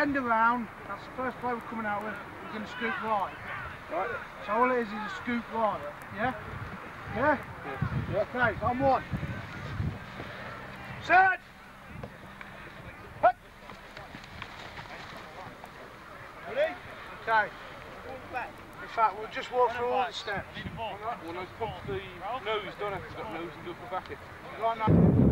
One's around. That's the first play we're coming out with. We're going to scoop right. Right. So all it is is a scoop right. Yeah? Yeah? Yeah. Okay, on one. Set! Ready? Okay. In fact, we'll just walk through all the steps. Well, no, pop the nose, don't have to got nose and do upper back it. Right now.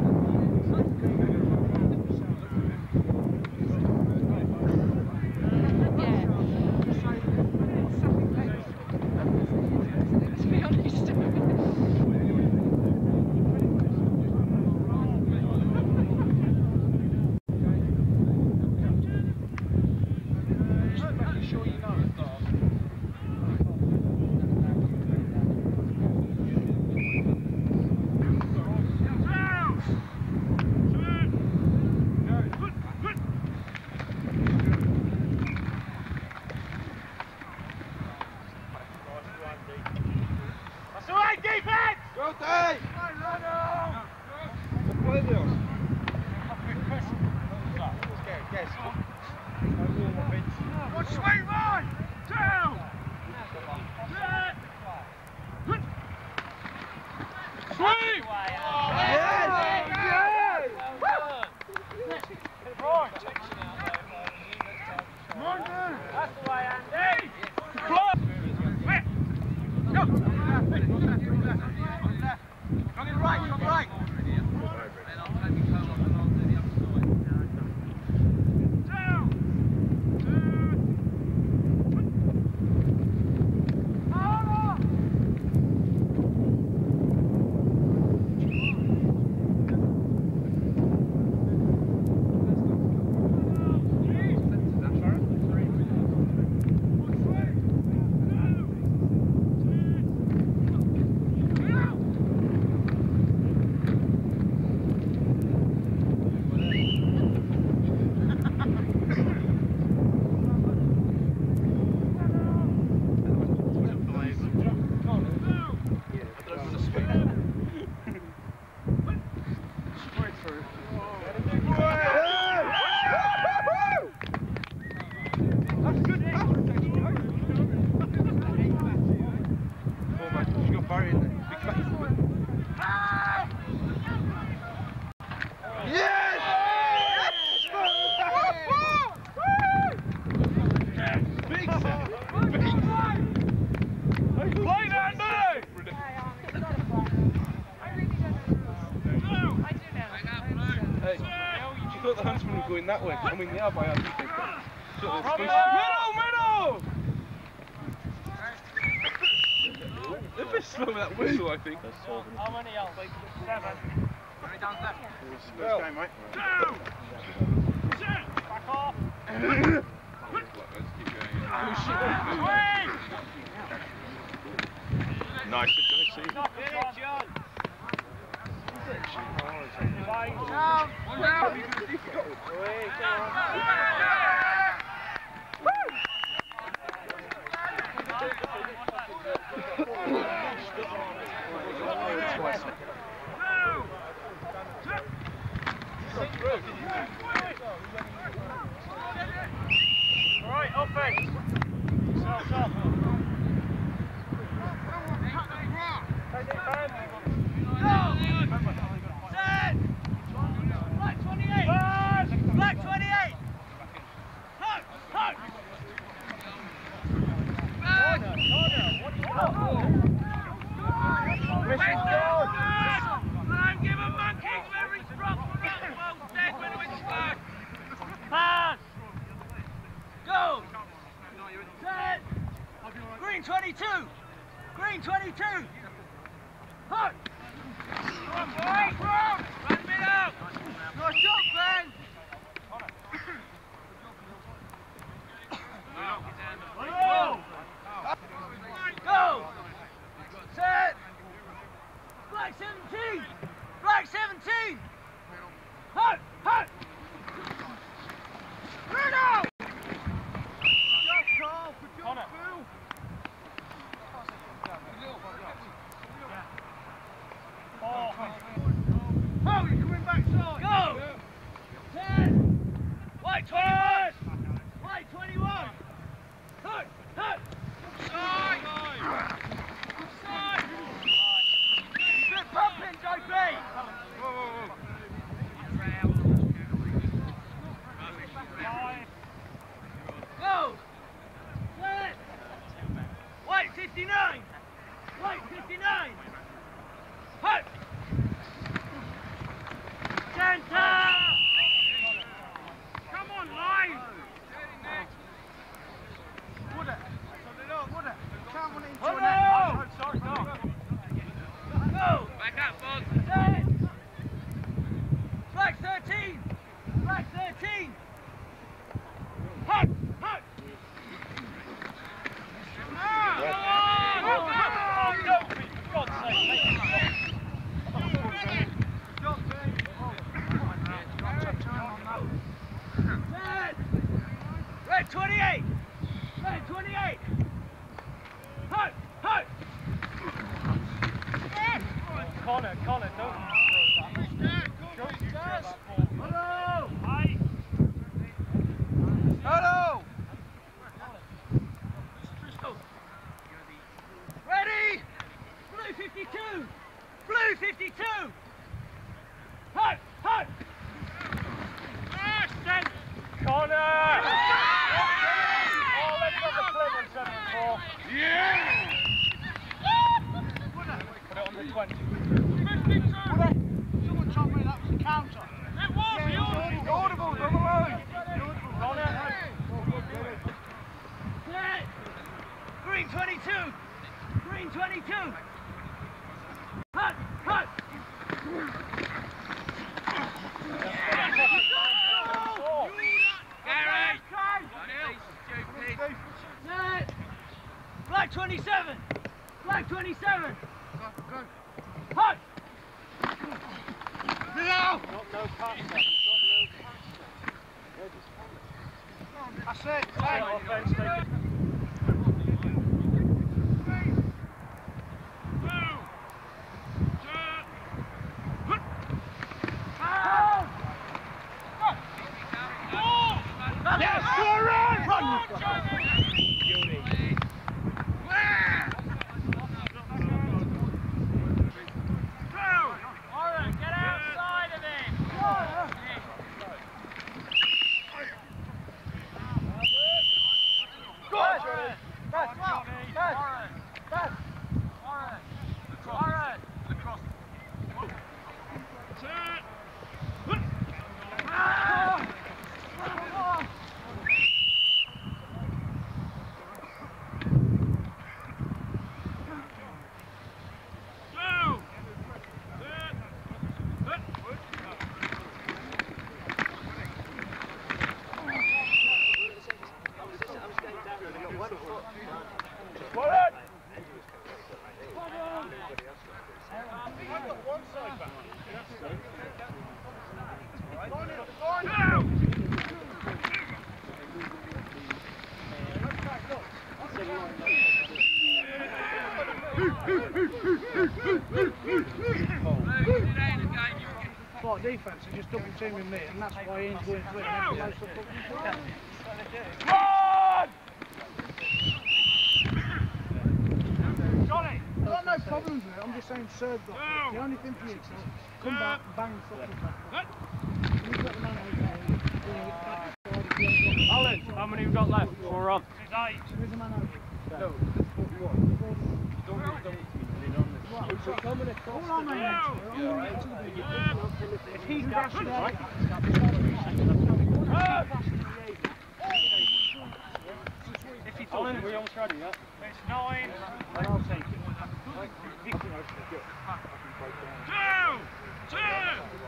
Thought the huntsman was going that way. I mean, yeah, by our defense. Sort of Middle, middle, middle! They're a bit slow with that whistle, I think. How many else? Seven. Well, game, mate. Two! Set! Back off! Swing! Nice, nice see. Stop it, John! Fine. Right, offense. Stop, stop. Flag 13. Flag 13. Hut, hut. Set. Red 28. Red 28. Hut, hut. Connor, Connor, don't Hello. Hello! Ready? Blue 52. Blue 52. Hut, hut. Connor! Oh, let's have the clip on 74. Yeah! Put it on the 20. Someone told me that was a counter. It was the audible. Audible, double line. Connor. Set. Green 22. Green 22. Hut, hut. Gary! 27. Flag 27. What defence? They just double teaming me, and that's why Ian's going through. Yeah. Run! Johnny! I've got no problems with it, I'm just saying serve block. The only thing for you is come back, bang, fucking back. Alan, how many have we got left? We're on. There's eight. There's a man over. No, there's 41. If he's dashing right. If he falls, we're almost ik it. Two! Two!